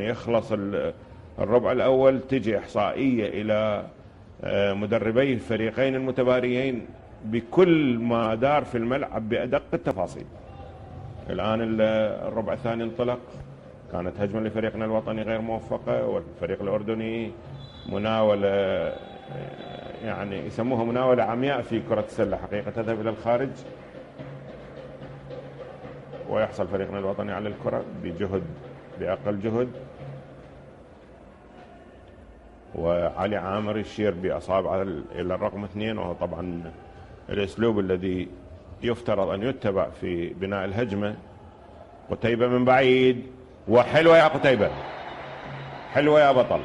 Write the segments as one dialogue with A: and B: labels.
A: يخلص الربع الأول تجي إحصائية إلى آه، مدربي الفريقين المتباريين بكل ما دار في الملعب بأدق التفاصيل. الآن الربع الثاني انطلق. كانت هجمة لفريقنا الوطني غير موفقة والفريق الأردني مناولة آه، يعني يسموها مناولة عمياء في كرة السلة حقيقة تذهب إلى الخارج. ويحصل فريقنا الوطني على الكرة بجهد بأقل جهد وعلي عامر يشير بأصابعه إلى الرقم اثنين وهو طبعا الأسلوب الذي يفترض أن يتبع في بناء الهجمة. قتيبة من بعيد وحلوة يا قتيبة. حلوة يا بطل.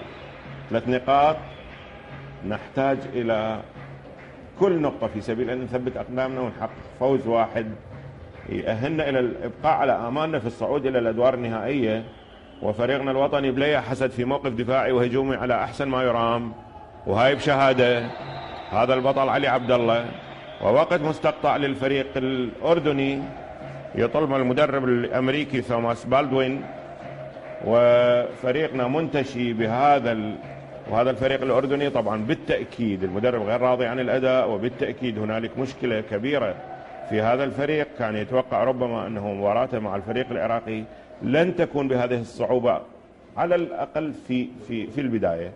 A: ثلاث نقاط. نحتاج إلى كل نقطة في سبيل أن نثبت أقدامنا ونحقق فوز واحد. يأهلنا إلى الإبقاء على آمالنا في الصعود إلى الأدوار النهائية. وفريقنا الوطني بلي حسد في موقف دفاعي وهجومي على أحسن ما يرام. وهاي بشهادة. هذا البطل علي عبد الله. ووقت مستقطع للفريق الأردني يطلب المدرب الأمريكي توماس بالدوين. وفريقنا منتشي بهذا ال... وهذا الفريق الأردني طبعا بالتأكيد. المدرب غير راضي عن الأداء وبالتأكيد هنالك مشكلة كبيرة في هذا الفريق. كان يتوقع ربما أنه مباراته مع الفريق العراقي لن تكون بهذه الصعوبة على الأقل في, في, في البداية.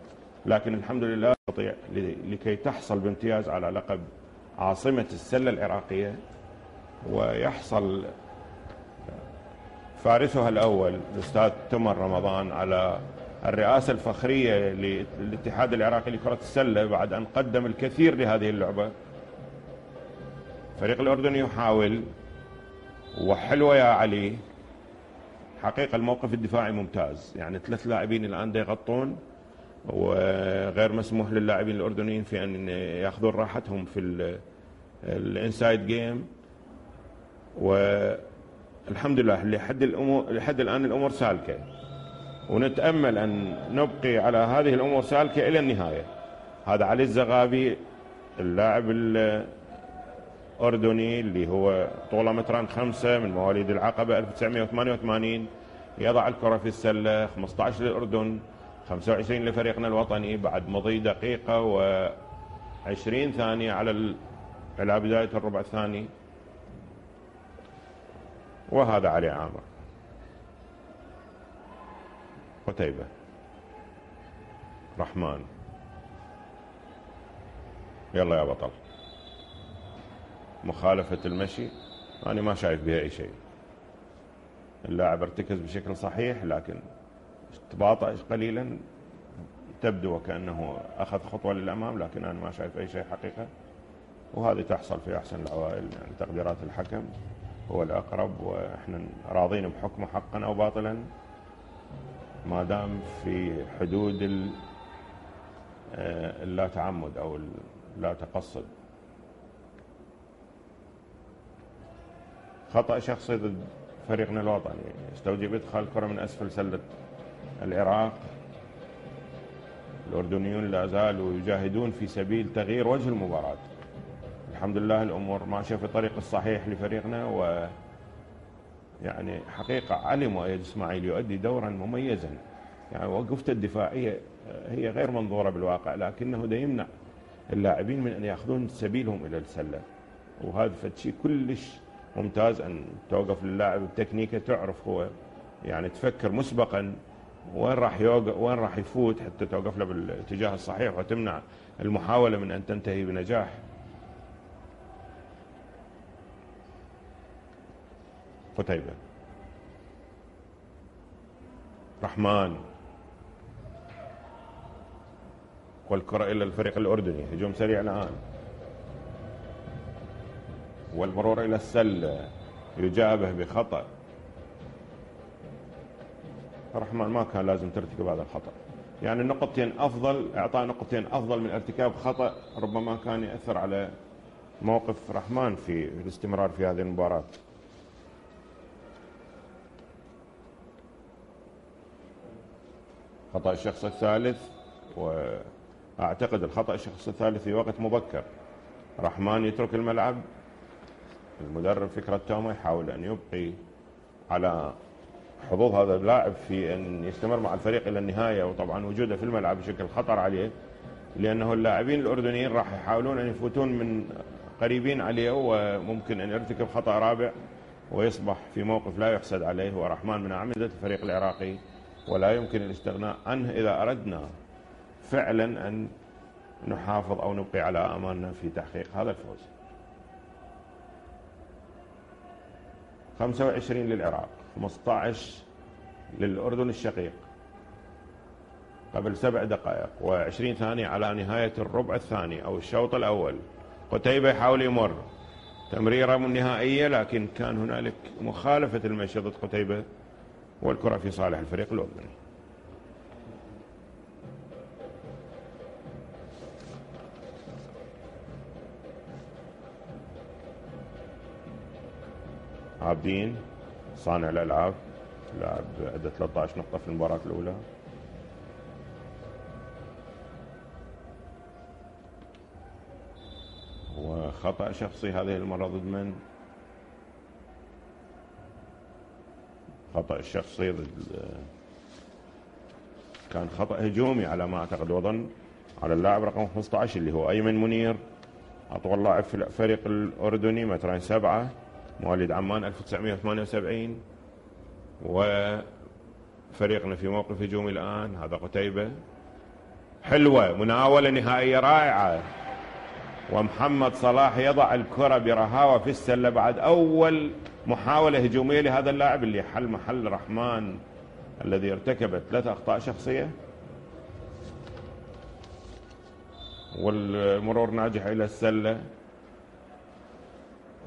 A: لكن الحمد لله تستطيع لكي تحصل بامتياز على لقب عاصمة السلة العراقية ويحصل فارسها الأول الأستاذ تمر رمضان على الرئاسة الفخرية للاتحاد العراقي لكرة السلة بعد أن قدم الكثير لهذه اللعبة. فريق الأردن يحاول وحلوة يا علي. حقيقة الموقف الدفاعي ممتاز. يعني ثلاث لاعبين الآن يغطون وغير مسموح للاعبين الأردنيين في أن يأخذون راحتهم في الانسايد جيم والحمد لله لحد الأمور لحد الآن الأمور سالكة. ونتأمل أن نبقي على هذه الأمور سالكة إلى النهاية. هذا علي الزغابي اللاعب أردني اللي هو طوله متران خمسة من مواليد العقبة 1988 يضع الكرة في السلة 15 للأردن 25 لفريقنا الوطني. بعد مضي دقيقة و20 ثانية على على بداية الربع الثاني. وهذا علي عامر. قتيبة. رحمن. يلا يا بطل. مخالفة المشي أنا ما شايف بها أي شيء. اللاعب ارتكز بشكل صحيح لكن تباطأ قليلا تبدو وكأنه أخذ خطوة للأمام لكن أنا ما شايف أي شيء حقيقة. وهذه تحصل في أحسن العوائل يعني تقديرات الحكم هو الأقرب وإحنا راضين بحكمه حقا أو باطلا. ما دام في حدود آه، اللا تعمد أو لا تقصد. خطأ شخصي ضد فريقنا الوطني. استوجب إدخال كرة من أسفل سلة العراق. الأردنيون لا زالوا يجاهدون في سبيل تغيير وجه المباراة. الحمد لله الأمور ماشية في الطريق الصحيح لفريقنا و يعني حقيقة علي مؤيد إسماعيل يؤدي دورا مميزا. يعني وقفته الدفاعية هي غير منظورة بالواقع لكنه دا يمنع اللاعبين من أن يأخذون سبيلهم إلى السلة. وهذا فشي كلش ممتاز أن توقف للاعب بتكنيكه تعرف هو يعني تفكر مسبقا وين راح يوقف وين راح يفوت حتى توقف له بالاتجاه الصحيح وتمنع المحاولة من أن تنتهي بنجاح. قتيبة. رحمن. والكرة إلى الفريق الأردني هجوم سريع الآن. والمرور إلى السلة يجابه بخطأ. الرحمن ما كان لازم ترتكب هذا الخطأ. يعني النقطتين أفضل إعطاء نقطتين أفضل من ارتكاب خطأ ربما كان يأثر على موقف رحمن في الاستمرار في هذه المباراة. خطأ الشخص الثالث وأعتقد الخطأ الشخص الثالث في وقت مبكر. رحمن يترك الملعب. المدرب فكرة توما يحاول أن يبقي على حظوظ هذا اللاعب في أن يستمر مع الفريق إلى النهاية وطبعا وجوده في الملعب بشكل خطر عليه لأنه اللاعبين الأردنيين راح يحاولون أن يفوتون من قريبين عليه وممكن أن يرتكب خطأ رابع ويصبح في موقف لا يحسد عليه هو رحمن من اعمده الفريق العراقي ولا يمكن الاستغناء عنه إذا أردنا فعلا أن نحافظ أو نبقي على آمالنا في تحقيق هذا الفوز. 25 للعراق 15 للأردن الشقيق. قبل سبع دقائق وعشرين ثانية على نهاية الربع الثاني أو الشوط الأول. قتيبة يحاول يمر. تمريرة نهائية لكن كان هنالك مخالفة المشي ضد قتيبة والكرة في صالح الفريق الأردني عابدين صانع الألعاب لاعب ادى 13 نقطة في المباراة الأولى. وخطأ شخصي هذه المرة ضد من خطأ الشخصي ضد كان خطأ هجومي على ما أعتقد واظن على اللاعب رقم 15 اللي هو أيمن منير أطول لاعب في الفريق الأردني مترين سبعة. مواليد عمان 1978 وفريقنا في موقف هجومي الآن هذا قتيبة. حلوة مناولة نهائية رائعة. ومحمد صلاح يضع الكرة برهاوة في السلة بعد أول محاولة هجومية لهذا اللاعب اللي حل محل رحمن الذي ارتكب ثلاث أخطاء شخصية. والمرور ناجح إلى السلة.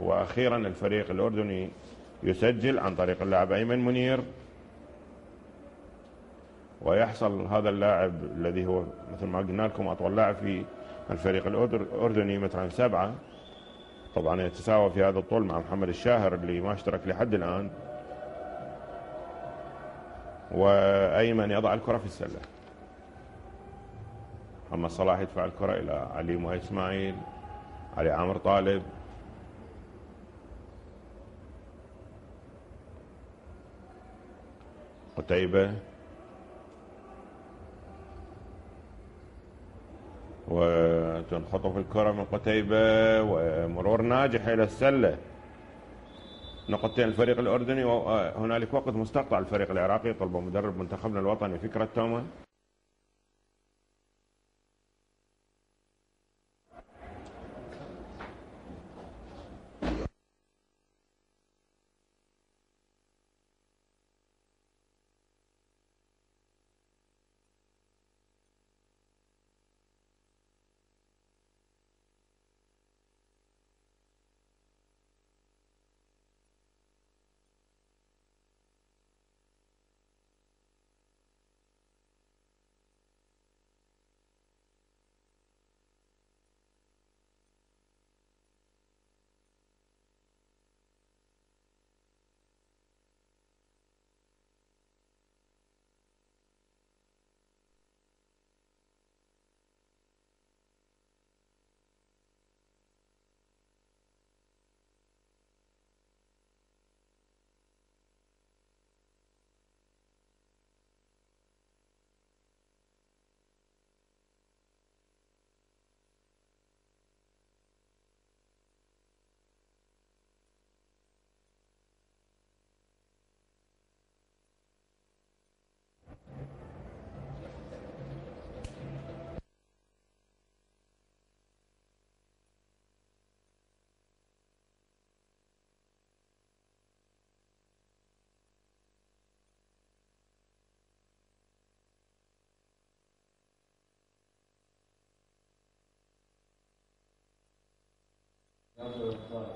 A: وأخيرا الفريق الأردني يسجل عن طريق اللاعب أيمن منير. ويحصل هذا اللاعب الذي هو مثل ما قلنا لكم أطول لاعب في الفريق الأردني مترا سبعة. طبعا يتساوى في هذا الطول مع محمد الشاهر اللي ما اشترك لحد الآن. وأيمن يضع الكرة في السلة. محمد صلاح يدفع الكرة إلى علي مو إسماعيل علي عامر طالب. قتيبة. وتنخطف الكرة من قتيبة ومرور ناجح إلى السلة. نقطتين الفريق الأردني وهنالك وقت مستقطع الفريق العراقي طلب مدرب منتخبنا الوطني فكرة توما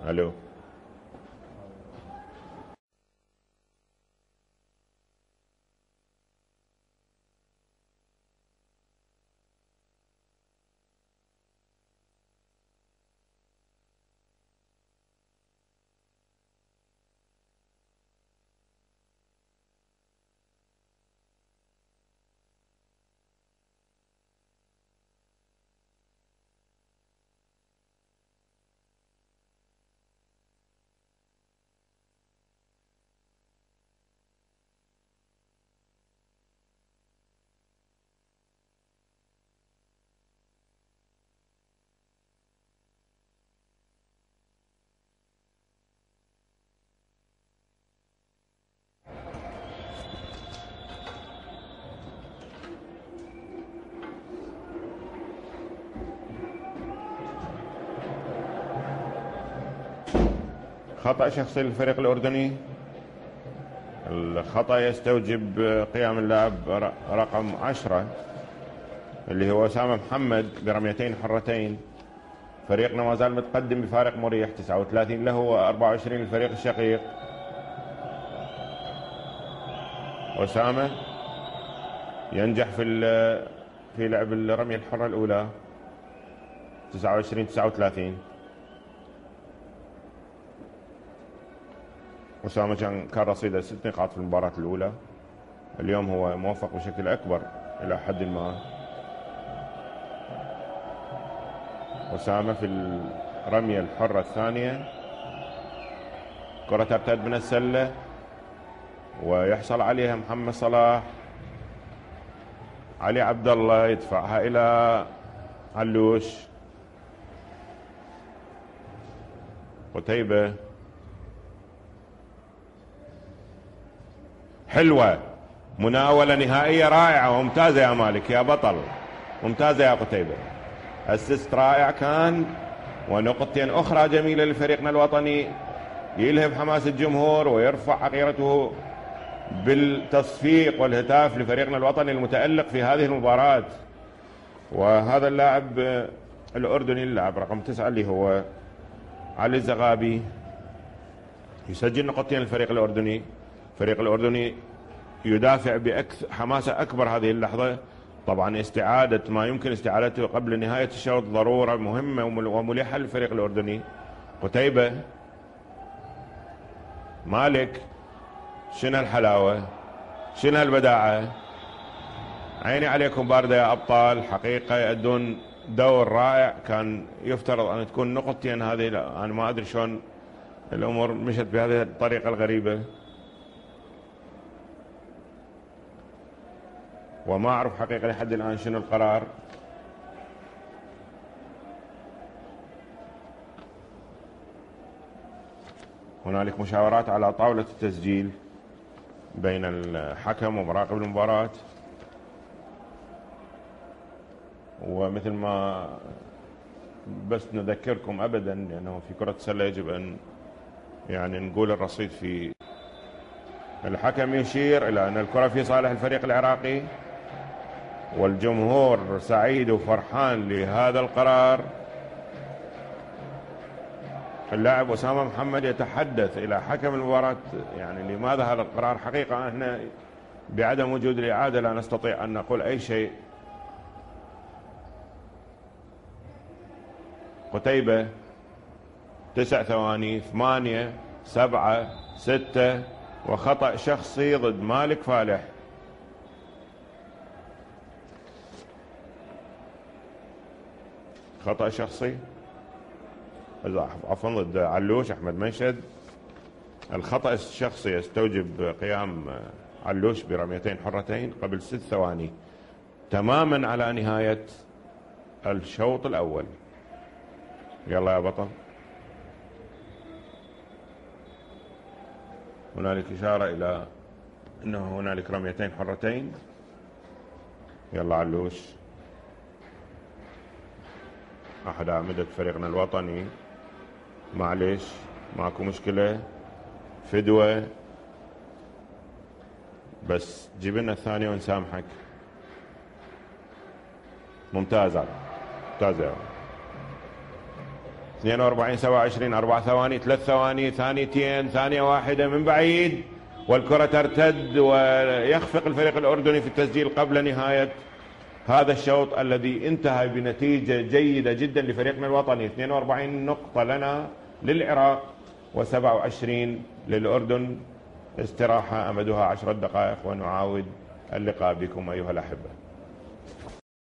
A: Alô. خطأ شخصي للفريق الأردني؟ الخطأ يستوجب قيام اللاعب رقم عشرة اللي هو أسامة محمد برميتين حرتين. فريقنا ما زال متقدم بفارق مريح 39 له و24 للفريق الشقيق. أسامة ينجح في في لعب الرمية الحرة الأولى 29 39 أسامة كان كان رصيده ست نقاط في المباراة الأولى. اليوم هو موفق بشكل أكبر إلى حد ما. أسامة في الرمية الحرة الثانية. كرة ترتد من السلة. ويحصل عليها محمد صلاح. علي عبد الله يدفعها إلى علوش. قتيبة. حلوة. مناولة نهائية رائعة. وممتازة يا مالك. يا بطل. ممتازة يا قتيبة. أسيست رائع كان. ونقطتين أخرى جميلة لفريقنا الوطني. يلهب حماس الجمهور ويرفع حقيرته بالتصفيق والهتاف لفريقنا الوطني المتألق في هذه المباراة. وهذا اللاعب الأردني اللاعب رقم تسعة اللي هو علي الزغابي يسجل نقطتين للفريق الأردني. الفريق الأردني يدافع بأكثر حماسة أكبر هذه اللحظة. طبعا استعادة ما يمكن استعادته قبل نهاية الشوط ضرورة مهمة وملحة للفريق الأردني. قتيبة مالك شنو الحلاوة؟ شنو البداعة؟ عيني عليكم باردة يا أبطال. حقيقة يؤدون دور رائع. كان يفترض أن تكون نقطتين هذه أنا ما أدري شلون الأمور مشت بهذه الطريقة الغريبة. وما أعرف حقيقة لحد الآن شنو القرار. هنالك مشاورات على طاولة التسجيل بين الحكم ومراقب المباراة. ومثل ما بس نذكركم ابدا لأنه في كرة السلة يجب أن يعني نقول الرصيد في الحكم يشير إلى أن الكرة في صالح الفريق العراقي. والجمهور سعيد وفرحان لهذا القرار. اللاعب أسامة محمد يتحدث إلى حكم المباراة يعني لماذا هذا القرار؟ حقيقة إحنا بعدم وجود الإعادة لا نستطيع أن نقول أي شيء. قتيبة تسع ثواني ثمانية سبعة ستة وخطأ شخصي ضد مالك فالح. خطأ شخصي. عفوا ضد علوش أحمد منشد. الخطأ الشخصي يستوجب قيام علوش برميتين حرتين قبل ست ثواني تماما على نهاية الشوط الأول. يلا يا بطل. هنالك إشارة إلى أنه هنالك رميتين حرتين. يلا علوش. أحد أعمدة فريقنا الوطني. معلش ماكو مشكلة. فدوة. بس جيب لنا الثانية ونسامحك. ممتازة ممتازة 42 27 4 ثواني 3 ثواني ثانيتين ثانية واحدة من بعيد. والكرة ترتد ويخفق الفريق الأردني في التسجيل قبل نهاية هذا الشوط الذي انتهى بنتيجة جيدة جدا لفريقنا الوطني. 42 نقطة لنا للعراق و27 للأردن. استراحة أمدها عشرة دقائق ونعاود اللقاء بكم أيها الأحبة.